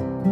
Thank you.